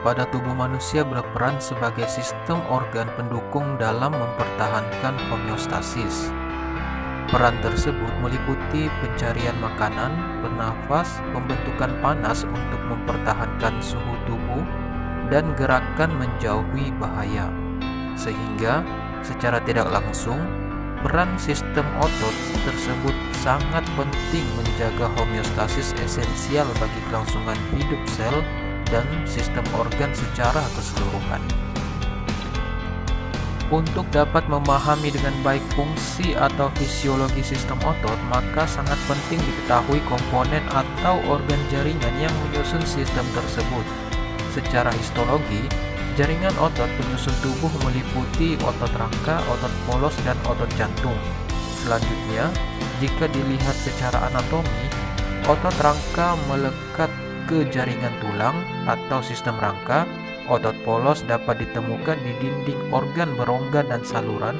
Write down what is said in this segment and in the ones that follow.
pada tubuh manusia berperan sebagai sistem organ pendukung dalam mempertahankan homeostasis. Peran tersebut meliputi pencarian makanan, bernafas, pembentukan panas untuk mempertahankan suhu tubuh, dan gerakan menjauhi bahaya. Sehingga, secara tidak langsung, peran sistem otot tersebut sangat penting menjaga homeostasis esensial bagi kelangsungan hidup sel dan sistem organ secara keseluruhan. Untuk dapat memahami dengan baik fungsi atau fisiologi sistem otot, maka sangat penting diketahui komponen atau organ jaringan yang menyusun sistem tersebut. Secara histologi, jaringan otot penyusun tubuh meliputi otot rangka, otot polos, dan otot jantung. Selanjutnya, jika dilihat secara anatomi, otot rangka melekat ke jaringan tulang atau sistem rangka, Otot polos dapat ditemukan di dinding organ berongga dan saluran,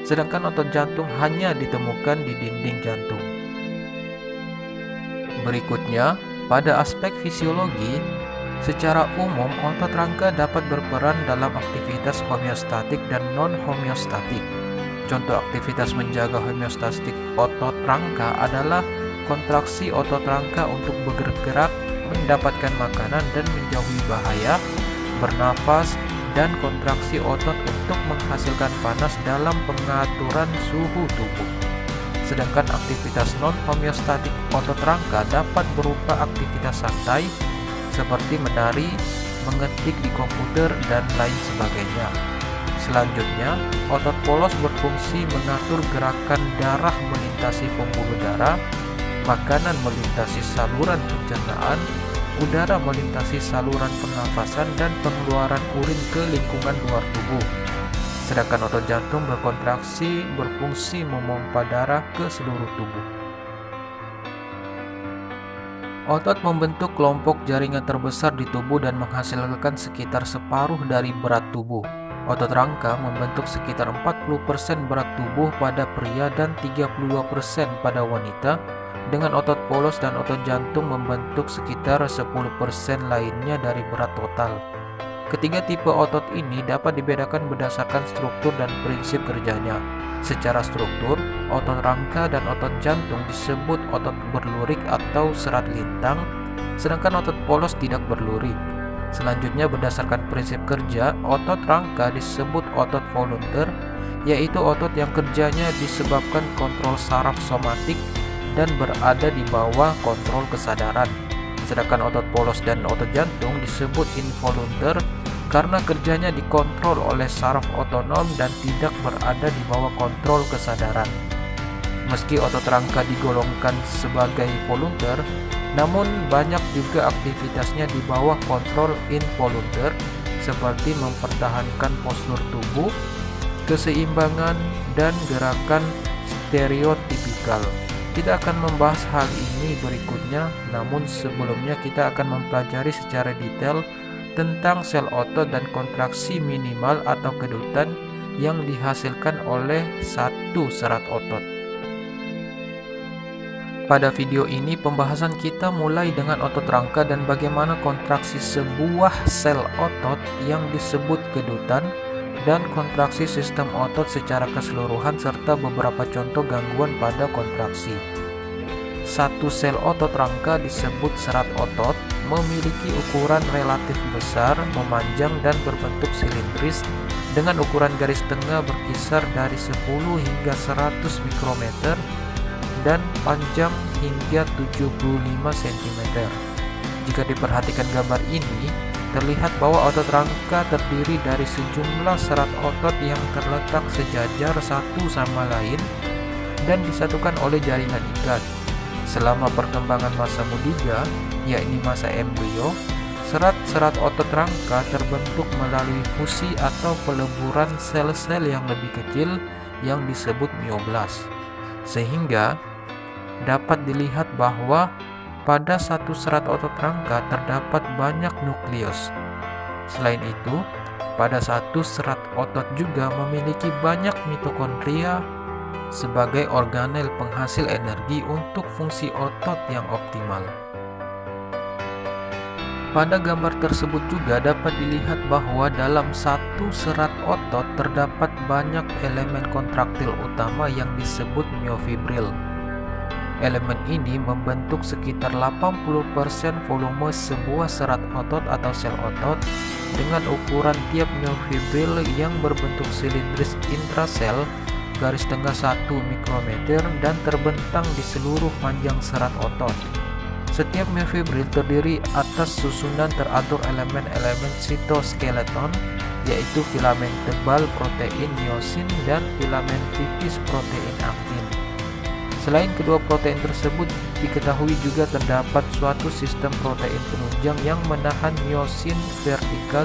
sedangkan otot jantung hanya ditemukan di dinding jantung. Berikutnya, pada aspek fisiologi, secara umum otot rangka dapat berperan dalam aktivitas homeostatik dan non-homeostatik. Contoh aktivitas menjaga homeostatik otot rangka adalah kontraksi otot rangka untuk bergerak, mendapatkan makanan, dan menjauhi bahaya, bernafas, dan kontraksi otot untuk menghasilkan panas dalam pengaturan suhu tubuh. Sedangkan aktivitas non-homeostatik otot rangka dapat berupa aktivitas santai seperti menari, mengetik di komputer, dan lain sebagainya. Selanjutnya, otot polos berfungsi mengatur gerakan darah melintasi pembuluh darah, makanan melintasi saluran pencernaan, udara melintasi saluran pernafasan dan pengeluaran urin ke lingkungan luar tubuh. Sedangkan otot jantung berkontraksi berfungsi memompa darah ke seluruh tubuh. Otot membentuk kelompok jaringan terbesar di tubuh dan menghasilkan sekitar separuh dari berat tubuh. Otot rangka membentuk sekitar 40% berat tubuh pada pria dan 32% pada wanita dengan otot polos dan otot jantung membentuk sekitar 10% lainnya dari berat total. Ketiga tipe otot ini dapat dibedakan berdasarkan struktur dan prinsip kerjanya. Secara struktur, otot rangka dan otot jantung disebut otot berlurik atau serat lintang, sedangkan otot polos tidak berlurik. Selanjutnya berdasarkan prinsip kerja, otot rangka disebut otot volunteer, yaitu otot yang kerjanya disebabkan kontrol saraf somatik dan berada di bawah kontrol kesadaran. Sedangkan otot polos dan otot jantung disebut involunteer karena kerjanya dikontrol oleh saraf otonom dan tidak berada di bawah kontrol kesadaran. Meski otot rangka digolongkan sebagai volunteer, namun banyak juga aktivitasnya di bawah kontrol involunteer seperti mempertahankan postur tubuh, keseimbangan, dan gerakan stereotipikal. Kita akan membahas hal ini berikutnya, namun sebelumnya kita akan mempelajari secara detail tentang sel otot dan kontraksi minimal atau kedutan yang dihasilkan oleh satu serat otot. Pada video ini pembahasan kita mulai dengan otot rangka dan bagaimana kontraksi sebuah sel otot yang disebut kedutan dan kontraksi sistem otot secara keseluruhan serta beberapa contoh gangguan pada kontraksi. Satu sel otot rangka disebut serat otot, memiliki ukuran relatif besar, memanjang dan berbentuk silindris dengan ukuran garis tengah berkisar dari 10 hingga 100 mikrometer dan panjang hingga 75 cm. Jika diperhatikan gambar ini, terlihat bahwa otot rangka terdiri dari sejumlah serat otot yang terletak sejajar satu sama lain dan disatukan oleh jaringan ikat. Selama perkembangan masa mudiga, yakni masa embrio, serat-serat otot rangka terbentuk melalui fusi atau peleburan sel-sel yang lebih kecil yang disebut mioblas. Sehingga dapat dilihat bahwa pada satu serat otot rangka terdapat banyak nukleus. Selain itu, pada satu serat otot juga memiliki banyak mitokondria sebagai organel penghasil energi untuk fungsi otot yang optimal. Pada gambar tersebut juga dapat dilihat bahwa dalam satu serat otot terdapat banyak elemen kontraktil utama yang disebut myofibril. Elemen ini membentuk sekitar 80% volume sebuah serat otot atau sel otot dengan ukuran tiap myofibril yang berbentuk silindris intrasel garis tengah 1 mikrometer dan terbentang di seluruh panjang serat otot. Setiap myofibril terdiri atas susunan teratur elemen-elemen sitoskeleton yaitu filamen tebal protein myosin dan filamen tipis protein aktin. Selain kedua protein tersebut, diketahui juga terdapat suatu sistem protein penunjang yang menahan myosin vertikal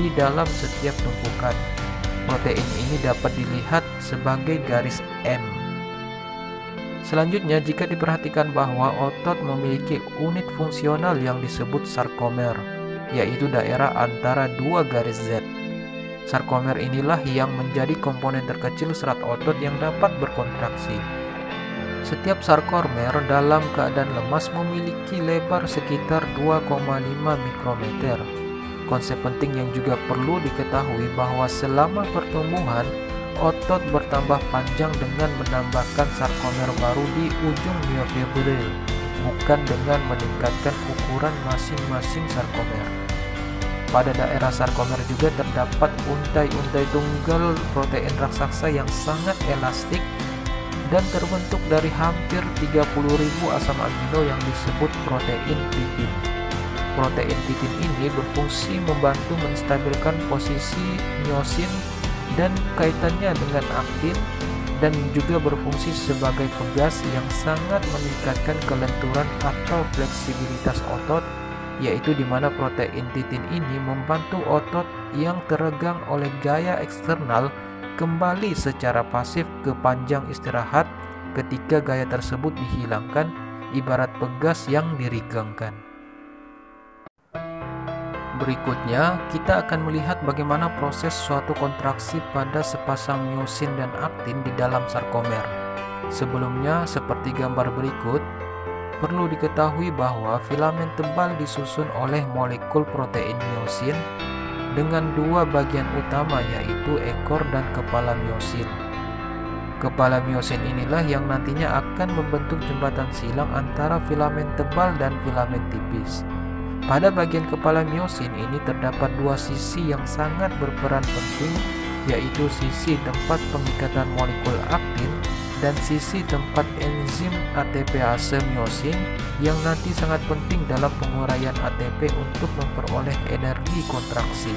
di dalam setiap tumpukan. Protein ini dapat dilihat sebagai garis M. Selanjutnya, jika diperhatikan bahwa otot memiliki unit fungsional yang disebut sarkomer, yaitu daerah antara dua garis Z. Sarkomer inilah yang menjadi komponen terkecil serat otot yang dapat berkontraksi. Setiap sarkomer dalam keadaan lemas memiliki lebar sekitar 2,5 mikrometer. Konsep penting yang juga perlu diketahui bahwa selama pertumbuhan, otot bertambah panjang dengan menambahkan sarkomer baru di ujung myofibril, bukan dengan meningkatkan ukuran masing-masing sarkomer. Pada daerah sarkomer juga terdapat untai-untai tunggal protein raksasa yang sangat elastik dan terbentuk dari hampir 30.000 asam amino yang disebut protein titin. Protein titin ini berfungsi membantu menstabilkan posisi myosin dan kaitannya dengan aktin dan juga berfungsi sebagai pegas yang sangat meningkatkan kelenturan atau fleksibilitas otot yaitu di mana protein titin ini membantu otot yang teregang oleh gaya eksternal kembali secara pasif ke panjang istirahat ketika gaya tersebut dihilangkan ibarat pegas yang dirigangkan. Berikutnya, kita akan melihat bagaimana proses suatu kontraksi pada sepasang myosin dan aktin di dalam sarkomer. Sebelumnya, seperti gambar berikut, perlu diketahui bahwa filamen tebal disusun oleh molekul protein myosin dengan dua bagian utama yaitu ekor dan kepala miosin. Kepala miosin inilah yang nantinya akan membentuk jembatan silang antara filamen tebal dan filamen tipis. Pada bagian kepala miosin ini terdapat dua sisi yang sangat berperan penting yaitu sisi tempat pengikatan molekul aktin dan sisi tempat enzim ATPase miosin yang nanti sangat penting dalam penguraian ATP untuk memperoleh energi kontraksi.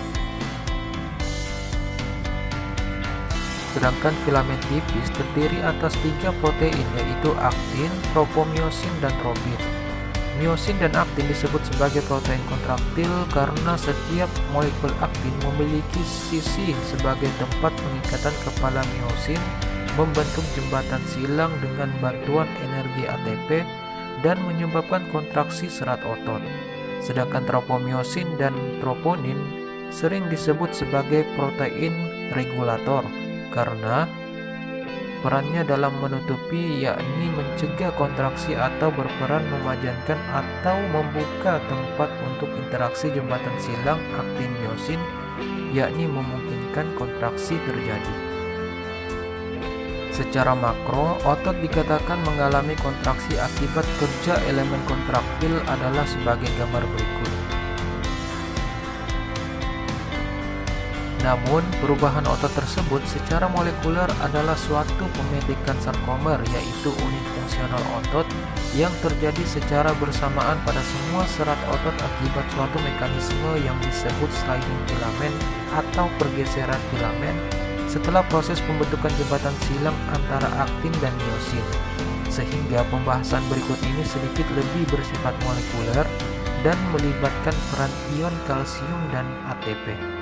Sedangkan filamen tipis terdiri atas tiga protein yaitu aktin, tropomyosin, dan trobin. Myosin dan aktin disebut sebagai protein kontraktil karena setiap molekul aktin memiliki sisi sebagai tempat pengikatan kepala myosin membentuk jembatan silang dengan bantuan energi ATP dan menyebabkan kontraksi serat otot. Sedangkan tropomyosin dan troponin sering disebut sebagai protein regulator karena perannya dalam menutupi yakni mencegah kontraksi atau berperan memajankan atau membuka tempat untuk interaksi jembatan silang aktin myosin yakni memungkinkan kontraksi terjadi. Secara makro, otot dikatakan mengalami kontraksi akibat kerja elemen kontraktil adalah sebagai gambar berikut. Namun, perubahan otot tersebut secara molekuler adalah suatu pemetikan sarkomer yaitu unit fungsional otot yang terjadi secara bersamaan pada semua serat otot akibat suatu mekanisme yang disebut sliding filamen atau pergeseran filamen setelah proses pembentukan jembatan silang antara aktin dan miosin. Sehingga pembahasan berikut ini sedikit lebih bersifat molekuler dan melibatkan peran ion kalsium dan ATP.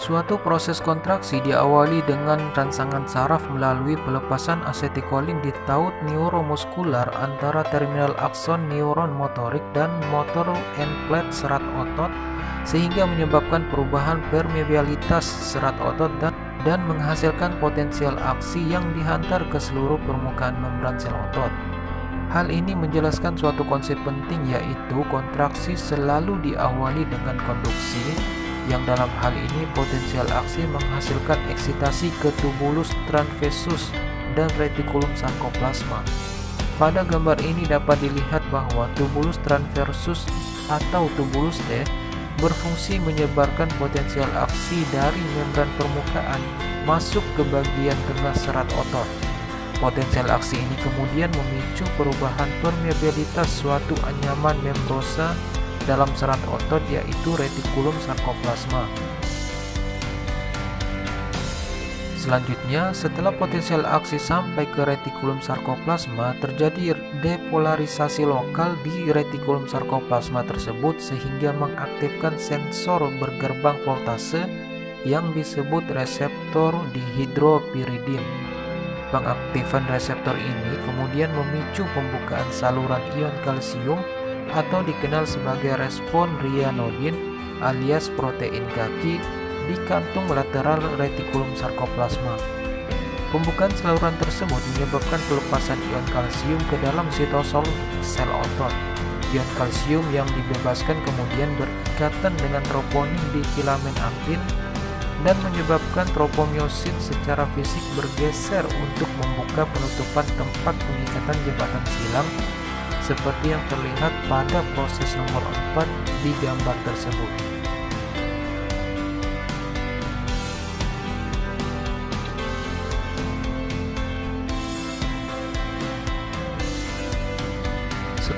Suatu proses kontraksi diawali dengan rangsangan saraf melalui pelepasan asetilkolin di taut neuromuskular antara terminal akson neuron motorik dan motor end plate serat otot sehingga menyebabkan perubahan permeabilitas serat otot dan, dan menghasilkan potensial aksi yang dihantar ke seluruh permukaan membran sel otot. Hal ini menjelaskan suatu konsep penting yaitu kontraksi selalu diawali dengan konduksi yang dalam hal ini potensial aksi menghasilkan eksitasi ke tubulus transversus dan retikulum sarkoplasma. Pada gambar ini dapat dilihat bahwa tubulus transversus atau tubulus T berfungsi menyebarkan potensial aksi dari membran permukaan masuk ke bagian tengah serat otot. Potensial aksi ini kemudian memicu perubahan permeabilitas suatu anyaman membrosa dalam serat otot yaitu retikulum sarkoplasma. Selanjutnya, setelah potensial aksi sampai ke retikulum sarkoplasma, terjadi depolarisasi lokal di retikulum sarkoplasma tersebut sehingga mengaktifkan sensor bergerbang voltase yang disebut reseptor dihidropiridin. Pengaktifan reseptor ini kemudian memicu pembukaan saluran ion kalsium atau dikenal sebagai respon ryanodin alias protein kaki di kantung lateral retikulum sarkoplasma. Pembukaan saluran tersebut menyebabkan pelepasan ion kalsium ke dalam sitosol sel otot. Ion kalsium yang dibebaskan kemudian berikatan dengan troponin di filamen aktin dan menyebabkan tropomyosin secara fisik bergeser untuk membuka penutupan tempat pengikatan jembatan silang seperti yang terlihat pada proses nomor 4 di gambar tersebut.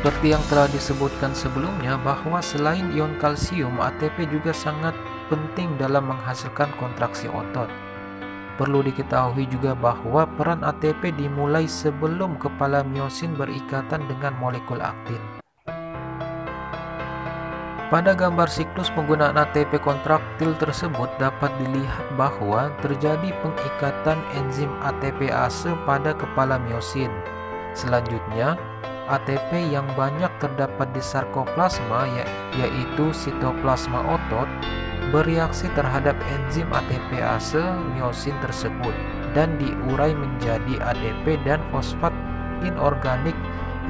Seperti yang telah disebutkan sebelumnya bahwa selain ion kalsium, ATP juga sangat penting dalam menghasilkan kontraksi otot. Perlu diketahui juga bahwa peran ATP dimulai sebelum kepala miosin berikatan dengan molekul aktin. Pada gambar siklus penggunaan ATP kontraktil tersebut dapat dilihat bahwa terjadi pengikatan enzim ATPase pada kepala miosin. Selanjutnya, ATP yang banyak terdapat di sarkoplasma ya, yaitu sitoplasma otot bereaksi terhadap enzim ATPase miosin tersebut dan diurai menjadi ADP dan fosfat inorganik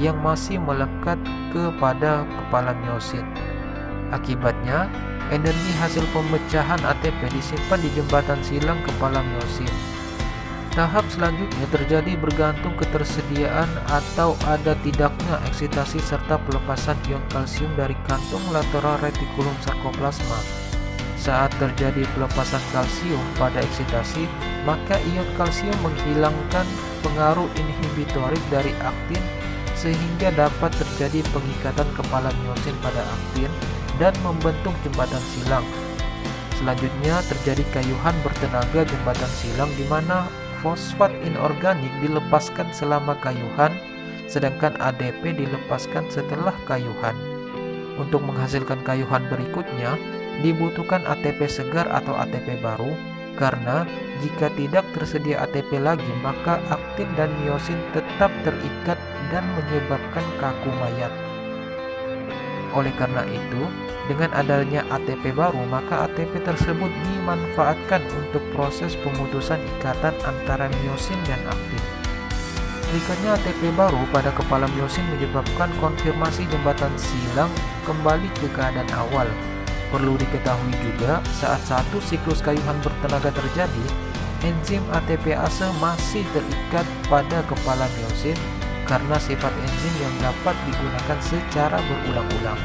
yang masih melekat kepada kepala miosin. Akibatnya, energi hasil pemecahan ATP disimpan di jembatan silang kepala miosin. Tahap selanjutnya terjadi bergantung ketersediaan atau ada tidaknya eksitasi serta pelepasan ion kalsium dari kantung lateral retikulum sarkoplasma. Saat terjadi pelepasan kalsium pada eksitasi, maka ion kalsium menghilangkan pengaruh inhibitorik dari aktin sehingga dapat terjadi pengikatan kepala miosin pada aktin dan membentuk jembatan silang. Selanjutnya terjadi kayuhan bertenaga jembatan silang di mana fosfat inorganik dilepaskan selama kayuhan sedangkan ADP dilepaskan setelah kayuhan. Untuk menghasilkan kayuhan berikutnya, dibutuhkan ATP segar atau ATP baru karena jika tidak tersedia ATP lagi maka aktin dan miosin tetap terikat dan menyebabkan kaku mayat. Oleh karena itu, dengan adanya ATP baru maka ATP tersebut dimanfaatkan untuk proses pemutusan ikatan antara miosin dan aktin. Terikatnya ATP baru pada kepala miosin menyebabkan konfirmasi jembatan silang kembali ke keadaan awal Perlu diketahui juga, saat satu siklus kayuhan bertenaga terjadi, enzim ATPase masih terikat pada kepala miosin karena sifat enzim yang dapat digunakan secara berulang-ulang.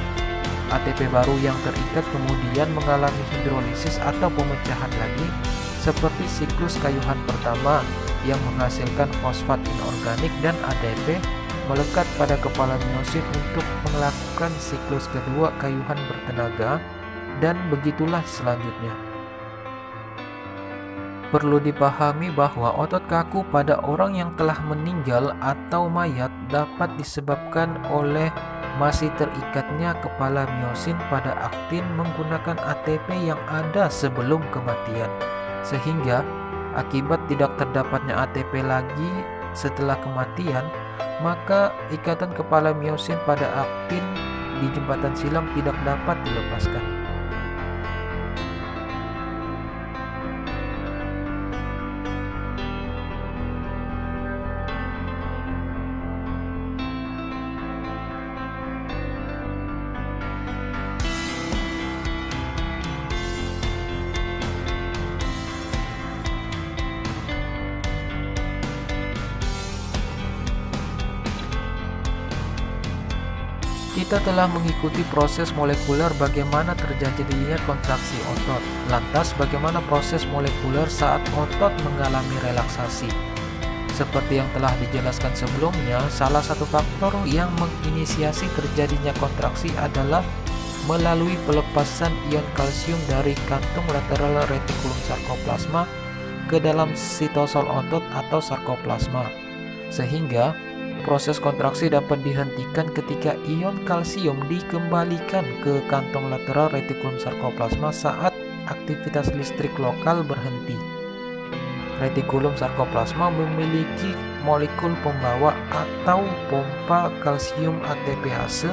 ATP baru yang terikat kemudian mengalami hidrolisis atau pemecahan lagi seperti siklus kayuhan pertama yang menghasilkan fosfat inorganik dan ADP melekat pada kepala miosin untuk melakukan siklus kedua kayuhan bertenaga dan begitulah selanjutnya. Perlu dipahami bahwa otot kaku pada orang yang telah meninggal atau mayat dapat disebabkan oleh masih terikatnya kepala miosin pada aktin menggunakan ATP yang ada sebelum kematian. Sehingga akibat tidak terdapatnya ATP lagi setelah kematian, maka ikatan kepala miosin pada aktin di jembatan silang tidak dapat dilepaskan. Kita telah mengikuti proses molekuler bagaimana terjadinya kontraksi otot. Lantas, bagaimana proses molekuler saat otot mengalami relaksasi? Seperti yang telah dijelaskan sebelumnya, salah satu faktor yang menginisiasi terjadinya kontraksi adalah melalui pelepasan ion kalsium dari kantung lateral retikulum sarkoplasma ke dalam sitosol otot atau sarkoplasma. Sehingga Proses kontraksi dapat dihentikan ketika ion kalsium dikembalikan ke kantong lateral retikulum sarkoplasma saat aktivitas listrik lokal berhenti. Retikulum sarkoplasma memiliki molekul pembawa atau pompa kalsium ATPase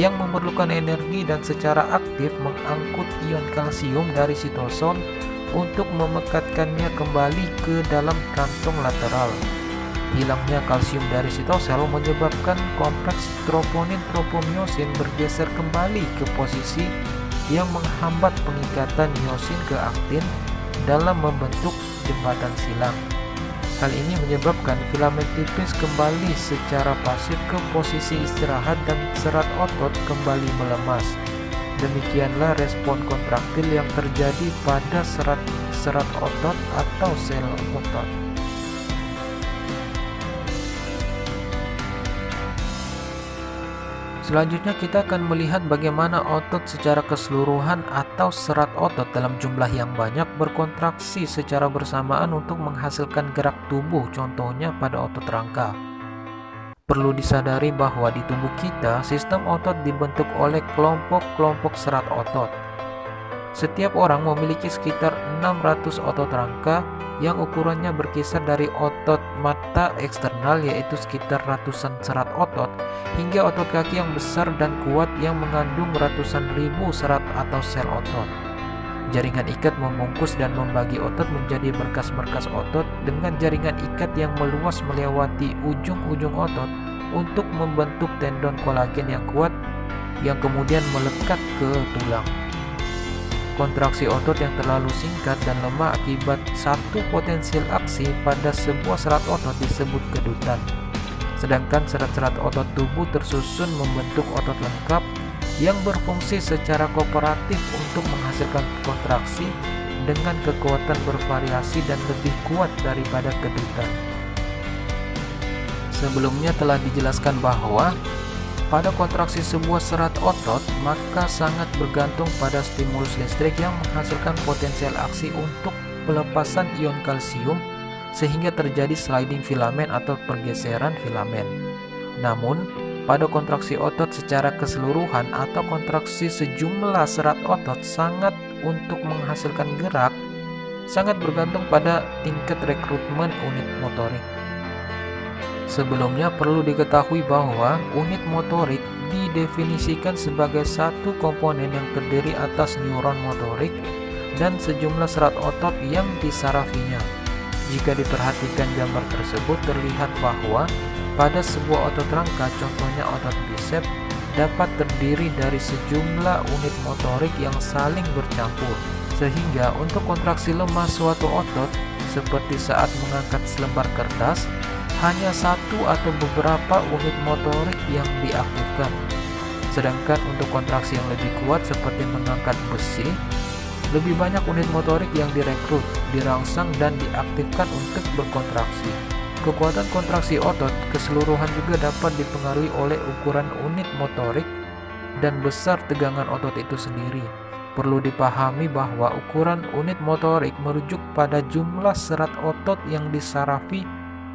yang memerlukan energi dan secara aktif mengangkut ion kalsium dari sitosol untuk memekatkannya kembali ke dalam kantong lateral. Hilangnya kalsium dari sitosel menyebabkan kompleks troponin-tropomyosin bergeser kembali ke posisi yang menghambat pengikatan myosin ke aktin dalam membentuk jembatan silang. Hal ini menyebabkan filamen tipis kembali secara pasif ke posisi istirahat dan serat otot kembali melemas. Demikianlah respon kontraktil yang terjadi pada serat-serat otot atau sel otot. Selanjutnya kita akan melihat bagaimana otot secara keseluruhan atau serat otot dalam jumlah yang banyak berkontraksi secara bersamaan untuk menghasilkan gerak tubuh contohnya pada otot rangka. Perlu disadari bahwa di tubuh kita sistem otot dibentuk oleh kelompok-kelompok serat otot. Setiap orang memiliki sekitar 600 otot rangka yang ukurannya berkisar dari otot mata eksternal yaitu sekitar ratusan serat otot hingga otot kaki yang besar dan kuat yang mengandung ratusan ribu serat atau sel otot. Jaringan ikat membungkus dan membagi otot menjadi berkas-berkas otot dengan jaringan ikat yang meluas melewati ujung-ujung otot untuk membentuk tendon kolagen yang kuat yang kemudian melekat ke tulang. Kontraksi otot yang terlalu singkat dan lemah akibat satu potensial aksi pada sebuah serat otot disebut kedutan. Sedangkan serat-serat otot tubuh tersusun membentuk otot lengkap yang berfungsi secara kooperatif untuk menghasilkan kontraksi dengan kekuatan bervariasi dan lebih kuat daripada kedutan. Sebelumnya telah dijelaskan bahwa pada kontraksi sebuah serat otot, maka sangat bergantung pada stimulus listrik yang menghasilkan potensial aksi untuk pelepasan ion kalsium sehingga terjadi sliding filamen atau pergeseran filamen. Namun, pada kontraksi otot secara keseluruhan atau kontraksi sejumlah serat otot sangat untuk menghasilkan gerak sangat bergantung pada tingkat rekrutmen unit motorik. Sebelumnya perlu diketahui bahwa unit motorik didefinisikan sebagai satu komponen yang terdiri atas neuron motorik dan sejumlah serat otot yang disarafinya. Jika diperhatikan gambar tersebut terlihat bahwa pada sebuah otot rangka contohnya otot bicep dapat terdiri dari sejumlah unit motorik yang saling bercampur sehingga untuk kontraksi lemah suatu otot seperti saat mengangkat selembar kertas hanya satu atau beberapa unit motorik yang diaktifkan. Sedangkan untuk kontraksi yang lebih kuat seperti mengangkat besi, lebih banyak unit motorik yang direkrut, dirangsang dan diaktifkan untuk berkontraksi. Kekuatan kontraksi otot keseluruhan juga dapat dipengaruhi oleh ukuran unit motorik dan besar tegangan otot itu sendiri. Perlu dipahami bahwa ukuran unit motorik merujuk pada jumlah serat otot yang disarafi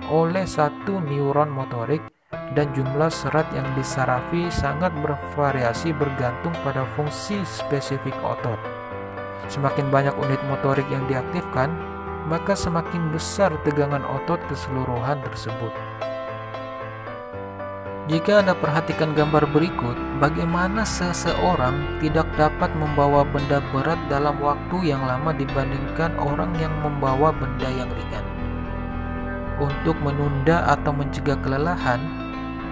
oleh satu neuron motorik dan jumlah serat yang disarafi sangat bervariasi bergantung pada fungsi spesifik otot. Semakin banyak unit motorik yang diaktifkan, maka semakin besar tegangan otot keseluruhan tersebut. Jika Anda perhatikan gambar berikut, bagaimana seseorang tidak dapat membawa benda berat dalam waktu yang lama dibandingkan orang yang membawa benda yang ringan. Untuk menunda atau mencegah kelelahan,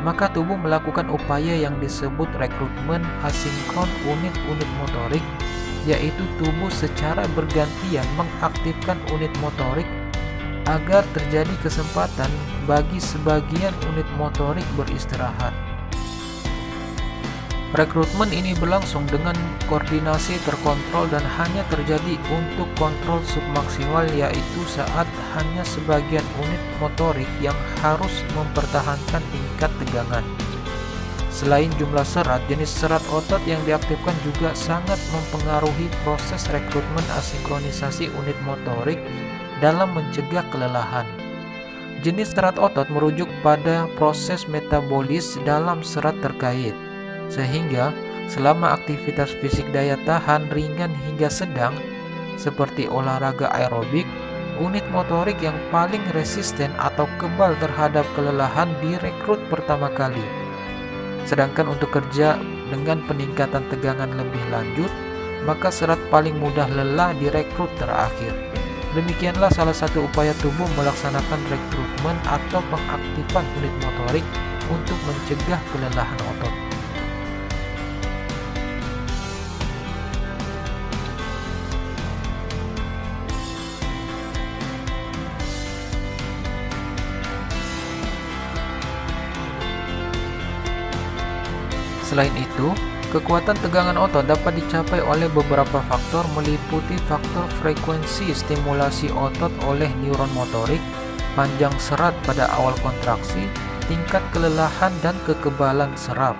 maka tubuh melakukan upaya yang disebut rekrutmen asinkron unit-unit motorik, yaitu tubuh secara bergantian mengaktifkan unit motorik agar terjadi kesempatan bagi sebagian unit motorik beristirahat. Rekrutmen ini berlangsung dengan koordinasi terkontrol dan hanya terjadi untuk kontrol submaksimal yaitu saat hanya sebagian unit motorik yang harus mempertahankan tingkat tegangan. Selain jumlah serat, jenis serat otot yang diaktifkan juga sangat mempengaruhi proses rekrutmen asinkronisasi unit motorik dalam mencegah kelelahan. Jenis serat otot merujuk pada proses metabolis dalam serat terkait sehingga selama aktivitas fisik daya tahan ringan hingga sedang seperti olahraga aerobik, unit motorik yang paling resisten atau kebal terhadap kelelahan direkrut pertama kali. Sedangkan untuk kerja dengan peningkatan tegangan lebih lanjut, maka serat paling mudah lelah direkrut terakhir. Demikianlah salah satu upaya tubuh melaksanakan rekrutmen atau pengaktifan unit motorik untuk mencegah kelelahan otot. Selain itu, kekuatan tegangan otot dapat dicapai oleh beberapa faktor meliputi faktor frekuensi stimulasi otot oleh neuron motorik, panjang serat pada awal kontraksi, tingkat kelelahan dan kekebalan serap.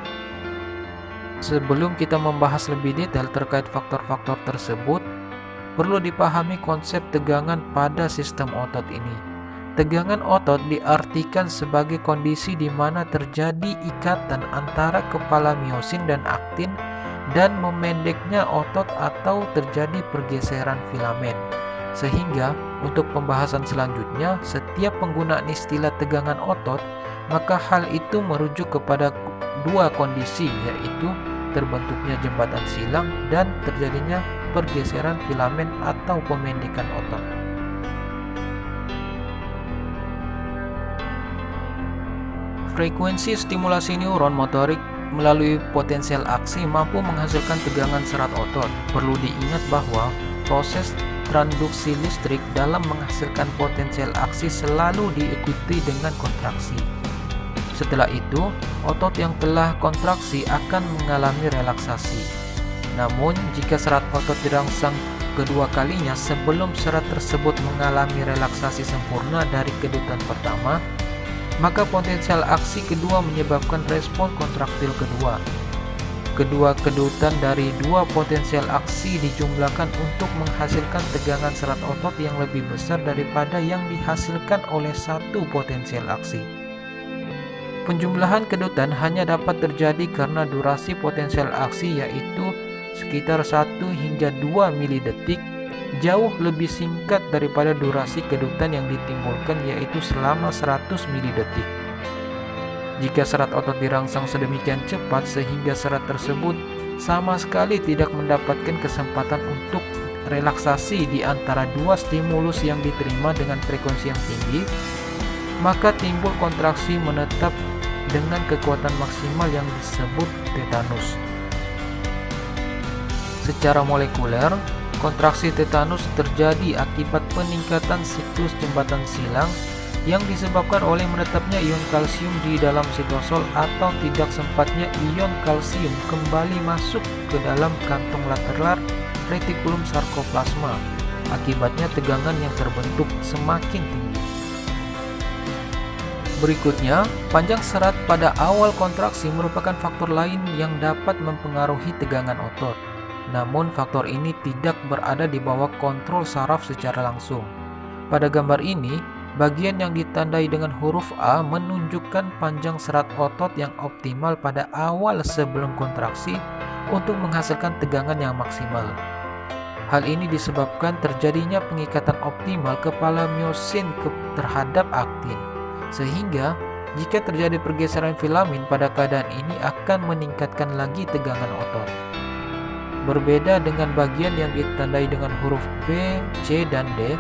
Sebelum kita membahas lebih detail terkait faktor-faktor tersebut, perlu dipahami konsep tegangan pada sistem otot ini. Tegangan otot diartikan sebagai kondisi di mana terjadi ikatan antara kepala miosin dan aktin dan memendeknya otot atau terjadi pergeseran filamen. Sehingga untuk pembahasan selanjutnya, setiap penggunaan istilah tegangan otot, maka hal itu merujuk kepada dua kondisi yaitu terbentuknya jembatan silang dan terjadinya pergeseran filamen atau pemendekan otot. Frekuensi stimulasi neuron motorik melalui potensial aksi mampu menghasilkan tegangan serat otot. Perlu diingat bahwa proses transduksi listrik dalam menghasilkan potensial aksi selalu diikuti dengan kontraksi. Setelah itu, otot yang telah kontraksi akan mengalami relaksasi. Namun, jika serat otot dirangsang kedua kalinya sebelum serat tersebut mengalami relaksasi sempurna dari kedutan pertama, maka potensial aksi kedua menyebabkan respon kontraktil kedua. Kedua kedutan dari dua potensial aksi dijumlahkan untuk menghasilkan tegangan serat otot yang lebih besar daripada yang dihasilkan oleh satu potensial aksi. Penjumlahan kedutan hanya dapat terjadi karena durasi potensial aksi yaitu sekitar 1 hingga 2 milidetik jauh lebih singkat daripada durasi kedutan yang ditimbulkan yaitu selama 100 milidetik. Jika serat otot dirangsang sedemikian cepat sehingga serat tersebut sama sekali tidak mendapatkan kesempatan untuk relaksasi di antara dua stimulus yang diterima dengan frekuensi yang tinggi, maka timbul kontraksi menetap dengan kekuatan maksimal yang disebut tetanus. Secara molekuler, Kontraksi tetanus terjadi akibat peningkatan siklus jembatan silang yang disebabkan oleh menetapnya ion kalsium di dalam sitosol atau tidak sempatnya ion kalsium kembali masuk ke dalam kantong lateral retikulum sarkoplasma. Akibatnya tegangan yang terbentuk semakin tinggi. Berikutnya, panjang serat pada awal kontraksi merupakan faktor lain yang dapat mempengaruhi tegangan otot. Namun faktor ini tidak berada di bawah kontrol saraf secara langsung. Pada gambar ini, Bagian yang ditandai dengan huruf A menunjukkan panjang serat otot yang optimal pada awal sebelum kontraksi untuk menghasilkan tegangan yang maksimal. Hal ini disebabkan terjadinya pengikatan optimal kepala miosin terhadap aktin, sehingga jika terjadi pergeseran filamin pada keadaan ini akan meningkatkan lagi tegangan otot. Berbeda dengan bagian yang ditandai dengan huruf B, C, dan D,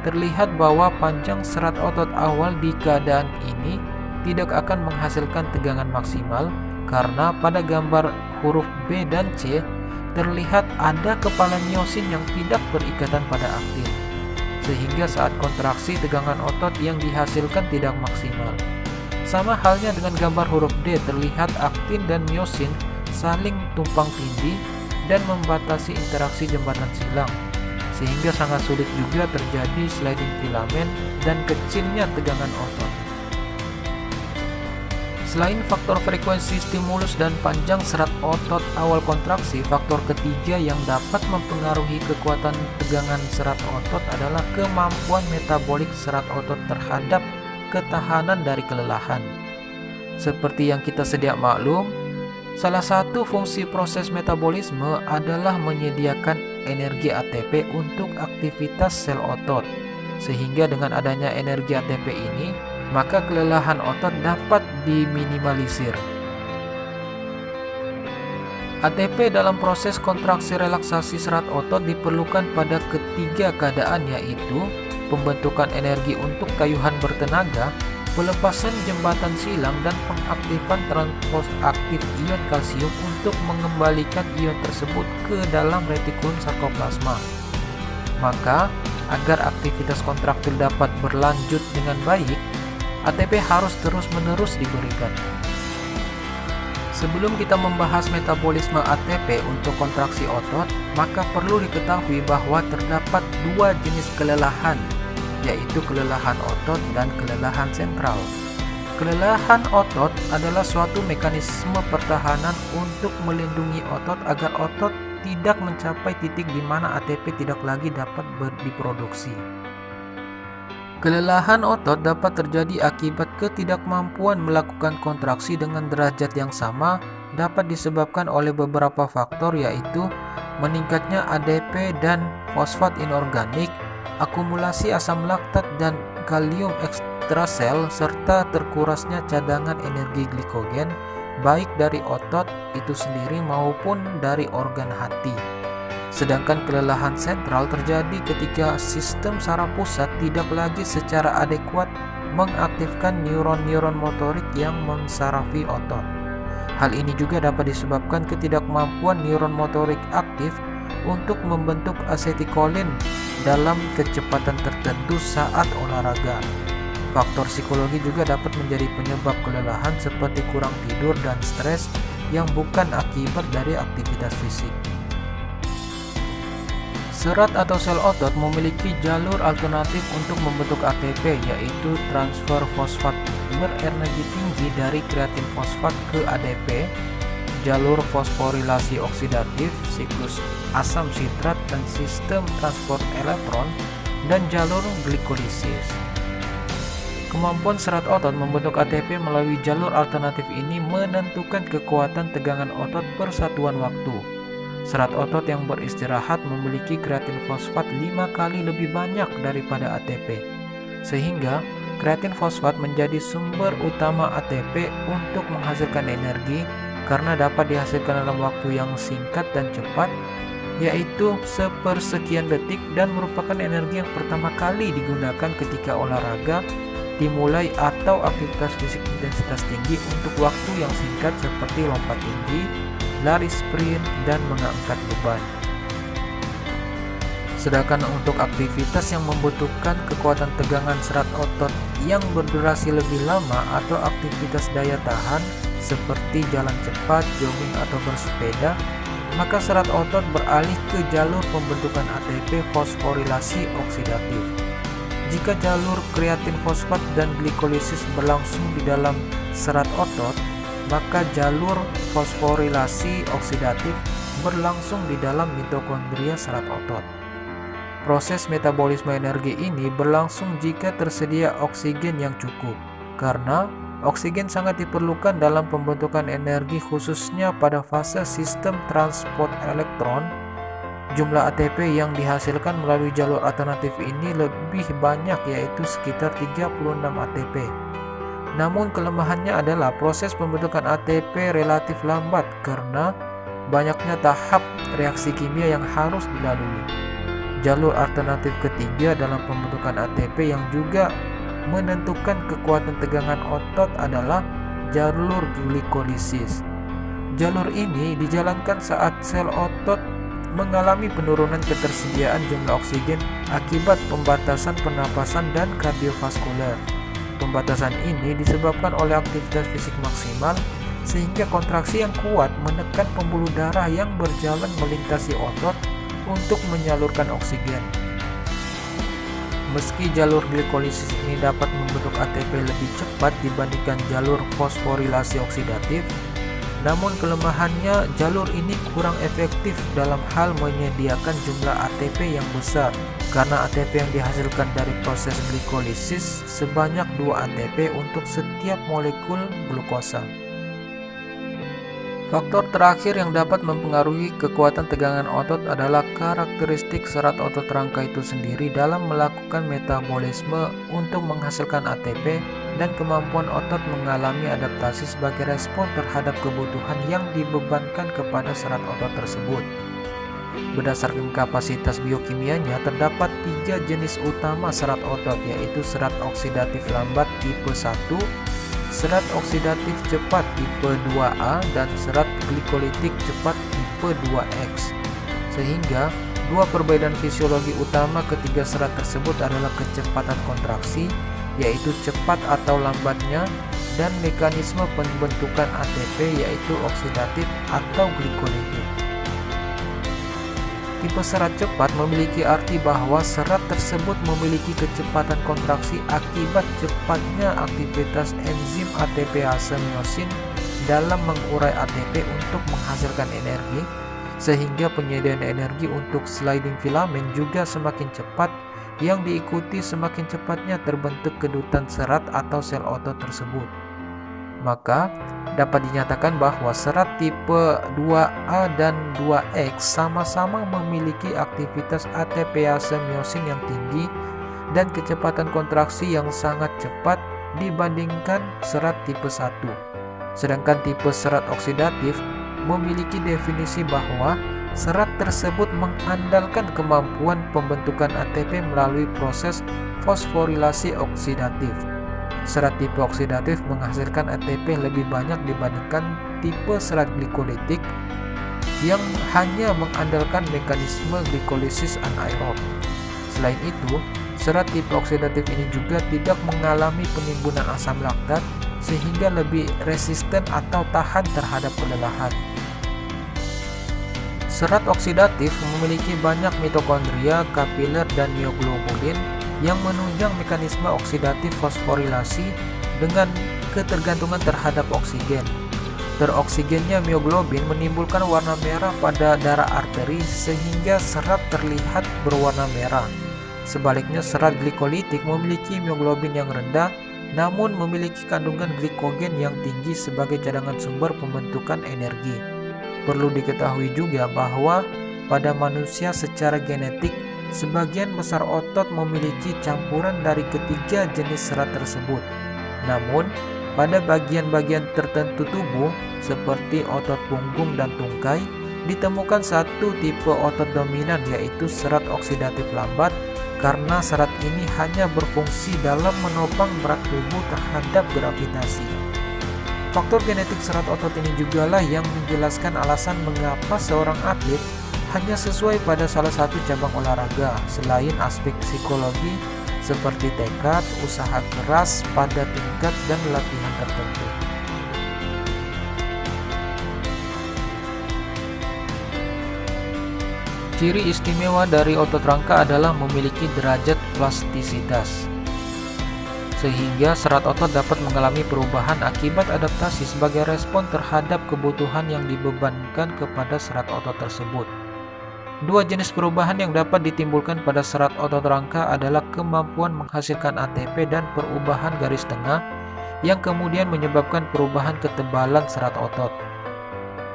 terlihat bahwa panjang serat otot awal di keadaan ini tidak akan menghasilkan tegangan maksimal karena pada gambar huruf B dan C terlihat ada kepala miosin yang tidak berikatan pada aktin sehingga saat kontraksi tegangan otot yang dihasilkan tidak maksimal. Sama halnya dengan gambar huruf D terlihat aktin dan miosin saling tumpang tindih dan membatasi interaksi jembatan silang sehingga sangat sulit juga terjadi sliding filamen dan kecilnya tegangan otot. Selain faktor frekuensi stimulus dan panjang serat otot awal kontraksi, faktor ketiga yang dapat mempengaruhi kekuatan tegangan serat otot adalah kemampuan metabolik serat otot terhadap ketahanan dari kelelahan. Seperti yang kita sedia maklum, salah satu fungsi proses metabolisme adalah menyediakan energi ATP untuk aktivitas sel otot. Sehingga dengan adanya energi ATP ini, maka kelelahan otot dapat diminimalisir. ATP dalam proses kontraksi relaksasi serat otot diperlukan pada ketiga keadaan yaitu pembentukan energi untuk kayuhan bertenaga, pelepasan jembatan silang dan pengaktifan transport aktif ion kalsium untuk mengembalikan ion tersebut ke dalam retikulum sarkoplasma. Maka, agar aktivitas kontraktil dapat berlanjut dengan baik, ATP harus terus-menerus diberikan. Sebelum kita membahas metabolisme ATP untuk kontraksi otot, maka perlu diketahui bahwa terdapat dua jenis kelelahan yaitu kelelahan otot dan kelelahan sentral. Kelelahan otot adalah suatu mekanisme pertahanan untuk melindungi otot agar otot tidak mencapai titik di mana ATP tidak lagi dapat diproduksi. Kelelahan otot dapat terjadi akibat ketidakmampuan melakukan kontraksi dengan derajat yang sama dapat disebabkan oleh beberapa faktor yaitu meningkatnya ADP dan fosfat inorganik, akumulasi asam laktat dan kalium ekstrasel serta terkurasnya cadangan energi glikogen baik dari otot itu sendiri maupun dari organ hati. Sedangkan kelelahan sentral terjadi ketika sistem saraf pusat tidak lagi secara adekuat mengaktifkan neuron-neuron motorik yang mensarafi otot. Hal ini juga dapat disebabkan ketidakmampuan neuron motorik aktif untuk membentuk asetikolin dalam kecepatan tertentu saat olahraga. Faktor psikologi juga dapat menjadi penyebab kelelahan seperti kurang tidur dan stres yang bukan akibat dari aktivitas fisik. Serat atau sel otot memiliki jalur alternatif untuk membentuk ATP yaitu transfer fosfat berenergi tinggi dari kreatin fosfat ke ADP jalur fosforilasi oksidatif, siklus asam sitrat dan sistem transport elektron, dan jalur glikolisis. Kemampuan serat otot membentuk ATP melalui jalur alternatif ini menentukan kekuatan tegangan otot persatuan waktu. Serat otot yang beristirahat memiliki kreatin fosfat 5 kali lebih banyak daripada ATP. Sehingga kreatin fosfat menjadi sumber utama ATP untuk menghasilkan energi karena dapat dihasilkan dalam waktu yang singkat dan cepat yaitu sepersekian detik dan merupakan energi yang pertama kali digunakan ketika olahraga dimulai atau aktivitas fisik intensitas tinggi untuk waktu yang singkat seperti lompat tinggi, lari sprint, dan mengangkat beban. Sedangkan untuk aktivitas yang membutuhkan kekuatan tegangan serat otot yang berdurasi lebih lama atau aktivitas daya tahan seperti jalan cepat, jogging atau bersepeda, maka serat otot beralih ke jalur pembentukan ATP fosforilasi oksidatif. Jika jalur kreatin fosfat dan glikolisis berlangsung di dalam serat otot, maka jalur fosforilasi oksidatif berlangsung di dalam mitokondria serat otot. Proses metabolisme energi ini berlangsung jika tersedia oksigen yang cukup, karena oksigen sangat diperlukan dalam pembentukan energi khususnya pada fase sistem transport elektron. Jumlah ATP yang dihasilkan melalui jalur alternatif ini lebih banyak yaitu sekitar 36 ATP. Namun kelemahannya adalah proses pembentukan ATP relatif lambat karena banyaknya tahap reaksi kimia yang harus dilalui. Jalur alternatif ketiga dalam pembentukan ATP yang juga menentukan kekuatan tegangan otot adalah jalur glikolisis. Jalur ini dijalankan saat sel otot mengalami penurunan ketersediaan jumlah oksigen akibat pembatasan pernapasan dan kardiovaskuler. Pembatasan ini disebabkan oleh aktivitas fisik maksimal sehingga kontraksi yang kuat menekan pembuluh darah yang berjalan melintasi otot untuk menyalurkan oksigen. Meski jalur glikolisis ini dapat membentuk ATP lebih cepat dibandingkan jalur fosforilasi oksidatif, namun kelemahannya jalur ini kurang efektif dalam hal menyediakan jumlah ATP yang besar karena ATP yang dihasilkan dari proses glikolisis sebanyak 2 ATP untuk setiap molekul glukosa. Faktor terakhir yang dapat mempengaruhi kekuatan tegangan otot adalah karakteristik serat otot rangka itu sendiri dalam melakukan metabolisme untuk menghasilkan ATP dan kemampuan otot mengalami adaptasi sebagai respon terhadap kebutuhan yang dibebankan kepada serat otot tersebut. Berdasarkan kapasitas biokimianya, terdapat tiga jenis utama serat otot yaitu serat oksidatif lambat tipe 1, serat oksidatif cepat tipe 2A dan serat glikolitik cepat tipe 2X. Sehingga dua perbedaan fisiologi utama ketiga serat tersebut adalah kecepatan kontraksi yaitu cepat atau lambatnya dan mekanisme pembentukan ATP yaitu oksidatif atau glikolitik. Tipe serat cepat memiliki arti bahwa serat tersebut memiliki kecepatan kontraksi akibat cepatnya aktivitas enzim ATPase miosin dalam mengurai ATP untuk menghasilkan energi, sehingga penyediaan energi untuk sliding filamen juga semakin cepat yang diikuti semakin cepatnya terbentuk kedutan serat atau sel otot tersebut. Maka, dapat dinyatakan bahwa serat tipe 2A dan 2X sama-sama memiliki aktivitas ATPase miosin yang tinggi dan kecepatan kontraksi yang sangat cepat dibandingkan serat tipe 1. Sedangkan tipe serat oksidatif memiliki definisi bahwa serat tersebut mengandalkan kemampuan pembentukan ATP melalui proses fosforilasi oksidatif. Serat tipe oksidatif menghasilkan ATP lebih banyak dibandingkan tipe serat glikolitik yang hanya mengandalkan mekanisme glikolisis anaerob. Selain itu, serat tipe oksidatif ini juga tidak mengalami penimbunan asam laktat sehingga lebih resisten atau tahan terhadap kelelahan. Serat oksidatif memiliki banyak mitokondria, kapiler, dan mioglobulin yang menunjang mekanisme oksidatif fosforilasi dengan ketergantungan terhadap oksigen. Teroksigennya mioglobin menimbulkan warna merah pada darah arteri sehingga serat terlihat berwarna merah. Sebaliknya serat glikolitik memiliki mioglobin yang rendah namun memiliki kandungan glikogen yang tinggi sebagai cadangan sumber pembentukan energi. Perlu diketahui juga bahwa pada manusia secara genetik Sebagian besar otot memiliki campuran dari ketiga jenis serat tersebut. Namun, pada bagian-bagian tertentu tubuh seperti otot punggung dan tungkai, ditemukan satu tipe otot dominan yaitu serat oksidatif lambat karena serat ini hanya berfungsi dalam menopang berat tubuh terhadap gravitasi. Faktor genetik serat otot ini jugalah yang menjelaskan alasan mengapa seorang atlet hanya sesuai pada salah satu cabang olahraga selain aspek psikologi seperti tekad, usaha keras pada tingkat dan latihan tertentu. Ciri istimewa dari otot rangka adalah memiliki derajat plastisitas, sehingga serat otot dapat mengalami perubahan akibat adaptasi sebagai respon terhadap kebutuhan yang dibebankan kepada serat otot tersebut. Dua jenis perubahan yang dapat ditimbulkan pada serat otot rangka adalah kemampuan menghasilkan ATP dan perubahan garis tengah yang kemudian menyebabkan perubahan ketebalan serat otot.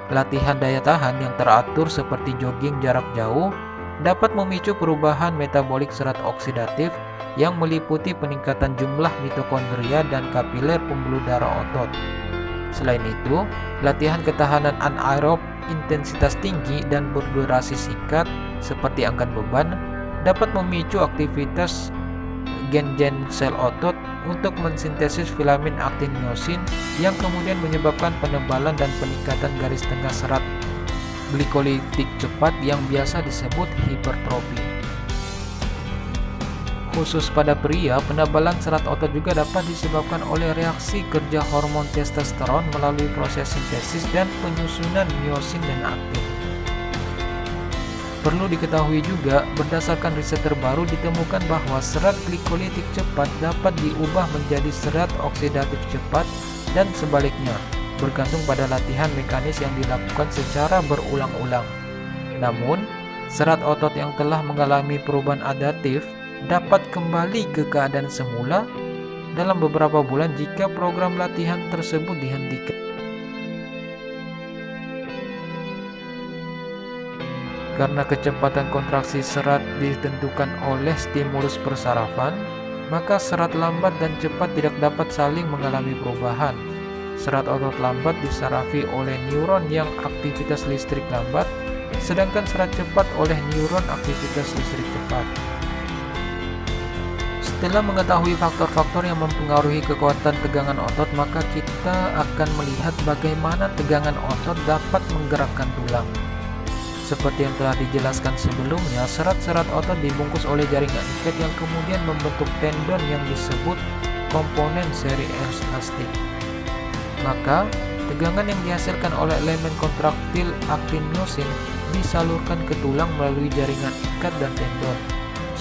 Latihan daya tahan yang teratur seperti jogging jarak jauh dapat memicu perubahan metabolik serat oksidatif yang meliputi peningkatan jumlah mitokondria dan kapiler pembuluh darah otot. Selain itu, latihan ketahanan anaerob intensitas tinggi dan berdurasi singkat seperti angkat beban dapat memicu aktivitas gen-gen sel otot untuk mensintesis filamin aktin myosin yang kemudian menyebabkan penebalan dan peningkatan garis tengah serat glikolitik cepat yang biasa disebut hipertrofi. Khusus pada pria, penebalan serat otot juga dapat disebabkan oleh reaksi kerja hormon testosteron melalui proses sintesis dan penyusunan miosin dan aktin. Perlu diketahui juga, berdasarkan riset terbaru ditemukan bahwa serat glikolitik cepat dapat diubah menjadi serat oksidatif cepat dan sebaliknya, bergantung pada latihan mekanis yang dilakukan secara berulang-ulang. Namun, serat otot yang telah mengalami perubahan adaptif dapat kembali ke keadaan semula dalam beberapa bulan jika program latihan tersebut dihentikan. Karena kecepatan kontraksi serat ditentukan oleh stimulus persarafan, maka serat lambat dan cepat tidak dapat saling mengalami perubahan. Serat otot lambat disarafi oleh neuron yang aktivitas listrik lambat, sedangkan serat cepat oleh neuron aktivitas listrik cepat. Setelah mengetahui faktor-faktor yang mempengaruhi kekuatan tegangan otot, maka kita akan melihat bagaimana tegangan otot dapat menggerakkan tulang. Seperti yang telah dijelaskan sebelumnya, serat-serat otot dibungkus oleh jaringan ikat yang kemudian membentuk tendon yang disebut komponen seri elastik. Maka, tegangan yang dihasilkan oleh elemen kontraktil aktin disalurkan ke tulang melalui jaringan ikat dan tendon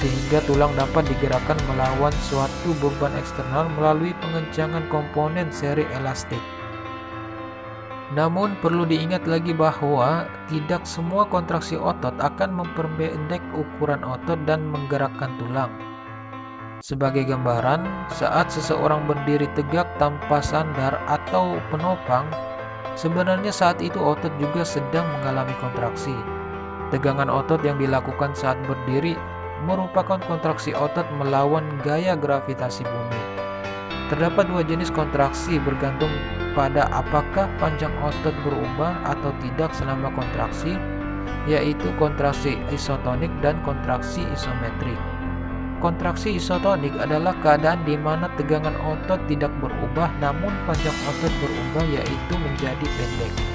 sehingga tulang dapat digerakkan melawan suatu beban eksternal melalui pengencangan komponen seri elastik. Namun perlu diingat lagi bahwa tidak semua kontraksi otot akan memperpendek ukuran otot dan menggerakkan tulang. Sebagai gambaran, saat seseorang berdiri tegak tanpa sandar atau penopang, sebenarnya saat itu otot juga sedang mengalami kontraksi. Tegangan otot yang dilakukan saat berdiri merupakan kontraksi otot melawan gaya gravitasi bumi. Terdapat dua jenis kontraksi bergantung pada apakah panjang otot berubah atau tidak selama kontraksi, yaitu kontraksi isotonik dan kontraksi isometrik. Kontraksi isotonik adalah keadaan di mana tegangan otot tidak berubah namun panjang otot berubah yaitu menjadi pendek.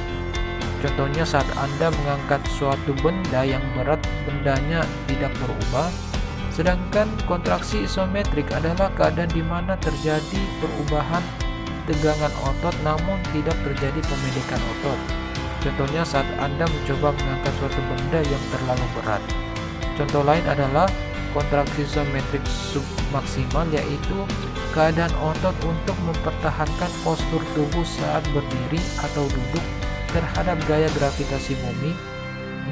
Contohnya saat Anda mengangkat suatu benda yang berat bendanya tidak berubah, sedangkan kontraksi isometrik adalah keadaan di mana terjadi perubahan tegangan otot namun tidak terjadi pemendekan otot. Contohnya saat Anda mencoba mengangkat suatu benda yang terlalu berat. Contoh lain adalah kontraksi isometrik submaksimal yaitu keadaan otot untuk mempertahankan postur tubuh saat berdiri atau duduk terhadap gaya gravitasi bumi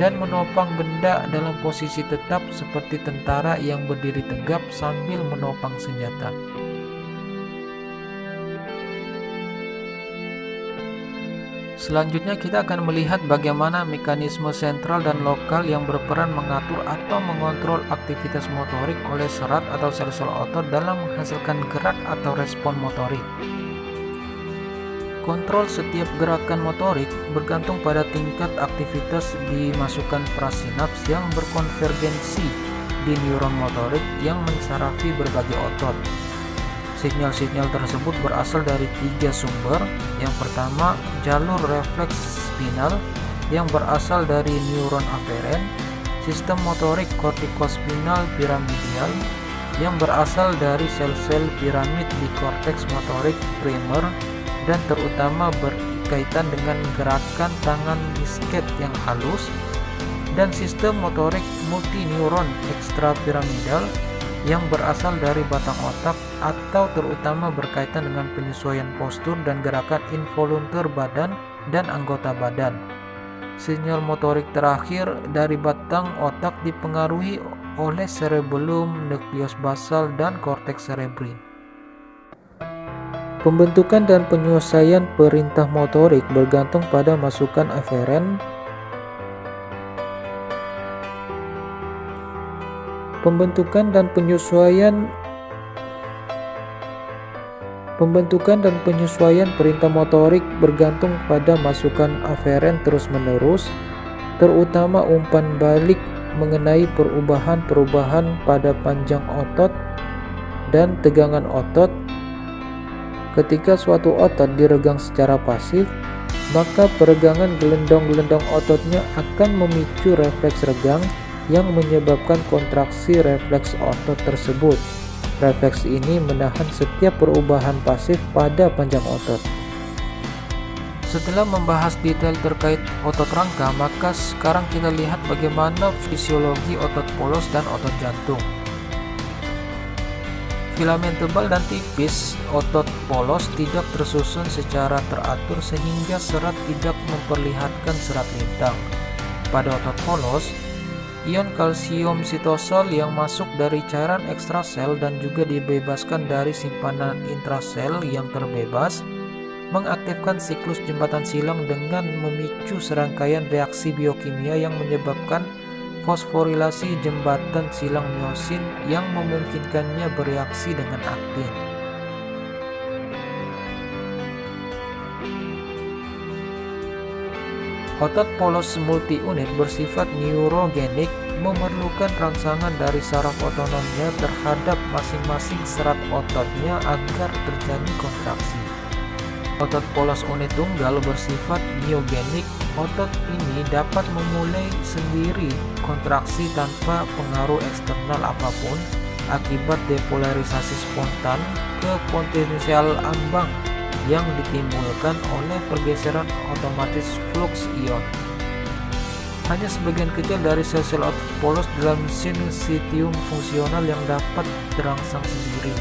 dan menopang benda dalam posisi tetap seperti tentara yang berdiri tegap sambil menopang senjata. Selanjutnya kita akan melihat bagaimana mekanisme sentral dan lokal yang berperan mengatur atau mengontrol aktivitas motorik oleh serat atau sel-sel otot dalam menghasilkan gerak atau respon motorik. Kontrol setiap gerakan motorik bergantung pada tingkat aktivitas dimasukkan prasinaps yang berkonvergensi di neuron motorik yang mensarafi berbagai otot. Sinyal-sinyal tersebut berasal dari tiga sumber. Yang pertama, jalur refleks spinal yang berasal dari neuron aferen, sistem motorik kortikospinal piramidal yang berasal dari sel-sel piramid di korteks motorik primer dan terutama berkaitan dengan gerakan tangan disket yang halus dan sistem motorik multineuron ekstrapiramidal yang berasal dari batang otak atau terutama berkaitan dengan penyesuaian postur dan gerakan involunter badan dan anggota badan. Sinyal motorik terakhir dari batang otak dipengaruhi oleh cerebellum, nukleus basal, dan korteks cerebri. Pembentukan dan penyelesaian perintah motorik bergantung pada masukan aferen. Pembentukan dan penyesuaian Pembentukan dan penyesuaian perintah motorik bergantung pada masukan aferen terus-menerus, terutama umpan balik mengenai perubahan-perubahan pada panjang otot dan tegangan otot. Ketika suatu otot diregang secara pasif, maka peregangan gelendong-gelendong ototnya akan memicu refleks regang yang menyebabkan kontraksi refleks otot tersebut. Refleks ini menahan setiap perubahan pasif pada panjang otot. Setelah membahas detail terkait otot rangka, maka sekarang kita lihat bagaimana fisiologi otot polos dan otot jantung. Filamen tebal dan tipis otot polos tidak tersusun secara teratur sehingga serat tidak memperlihatkan serat lintang. Pada otot polos, Ion kalsium sitosol yang masuk dari cairan ekstrasel dan juga dibebaskan dari simpanan intrasel yang terbebas mengaktifkan siklus jembatan silang dengan memicu serangkaian reaksi biokimia yang menyebabkan fosforilasi jembatan silang miosin yang memungkinkannya bereaksi dengan aktin. Otot polos multi-unit bersifat neurogenik memerlukan rangsangan dari saraf otonomnya terhadap masing-masing serat ototnya agar terjadi kontraksi. Otot polos unit tunggal bersifat myogenik. Otot ini dapat memulai sendiri kontraksi tanpa pengaruh eksternal apa pun akibat depolarisasi spontan ke potensial ambang yang ditimbulkan oleh pergeseran otomatis flux ion. Hanya sebagian kecil dari sel-sel polos dalam sinusidium fungsional yang dapat terangsang sendiri.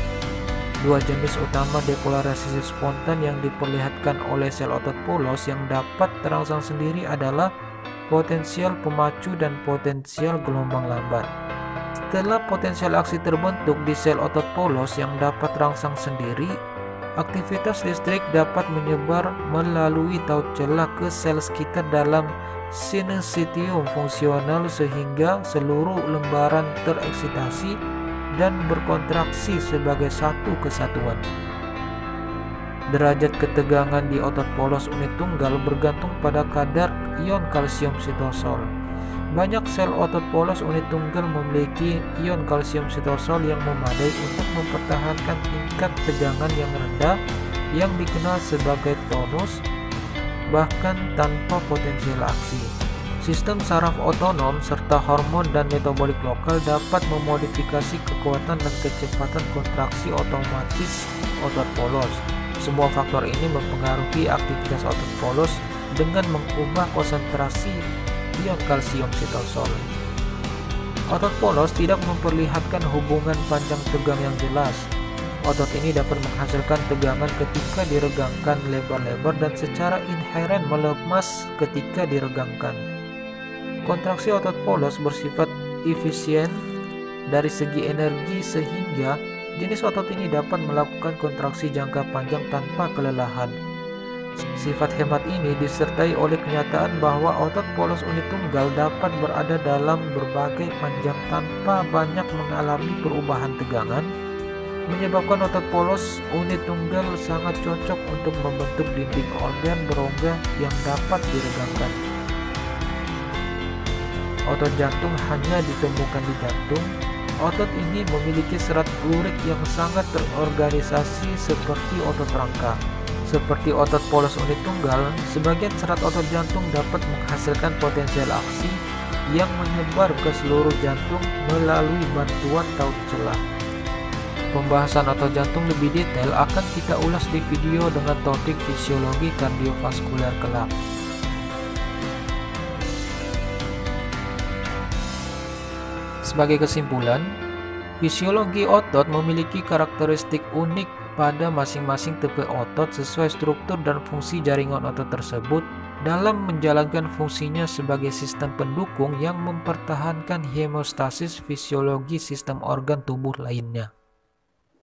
Dua jenis utama depolarisasi spontan yang diperlihatkan oleh sel otot polos yang dapat terangsang sendiri adalah potensial pemacu dan potensial gelombang lambat. Setelah potensial aksi terbentuk di sel otot polos yang dapat terangsang sendiri, Aktivitas listrik dapat menyebar melalui taut celah ke sel sekitar dalam sinusidium fungsional sehingga seluruh lembaran tereksitasi dan berkontraksi sebagai satu kesatuan. Derajat ketegangan di otot polos unit tunggal bergantung pada kadar ion kalsium sitosol. Banyak sel otot polos unit tunggal memiliki ion kalsium sitosol yang memadai untuk mempertahankan tingkat tegangan yang rendah yang dikenal sebagai tonus bahkan tanpa potensial aksi. Sistem saraf otonom serta hormon dan metabolik lokal dapat memodifikasi kekuatan dan kecepatan kontraksi otomatis otot polos. Semua faktor ini mempengaruhi aktivitas otot polos dengan mengubah konsentrasi ion kalsium sitosol. Otot polos tidak memperlihatkan hubungan panjang tegang yang jelas. Otot ini dapat menghasilkan tegangan ketika diregangkan lebar-lebar dan secara inheren melemas ketika diregangkan. Kontraksi otot polos bersifat efisien dari segi energi sehingga jenis otot ini dapat melakukan kontraksi jangka panjang tanpa kelelahan. Sifat hemat ini disertai oleh kenyataan bahwa otot polos unit tunggal dapat berada dalam berbagai panjang tanpa banyak mengalami perubahan tegangan, menyebabkan otot polos unit tunggal sangat cocok untuk membentuk dinding organ berongga yang dapat diregangkan. Otot jantung hanya ditemukan di jantung. Otot ini memiliki serat lurik yang sangat terorganisasi seperti otot rangka. Seperti otot polos unit tunggal, sebagian serat otot jantung dapat menghasilkan potensial aksi yang menyebar ke seluruh jantung melalui bantuan taut celah. Pembahasan otot jantung lebih detail akan kita ulas di video dengan topik fisiologi kardiovaskular kelak. Sebagai kesimpulan, fisiologi otot memiliki karakteristik unik pada masing-masing tepe otot sesuai struktur dan fungsi jaringan otot tersebut dalam menjalankan fungsinya sebagai sistem pendukung yang mempertahankan hemostasis fisiologi sistem organ tubuh lainnya.